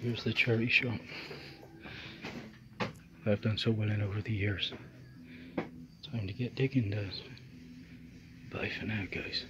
Here's the cherry shop. I've done so well in over the years. Time to get digging, does. Bye for now, guys.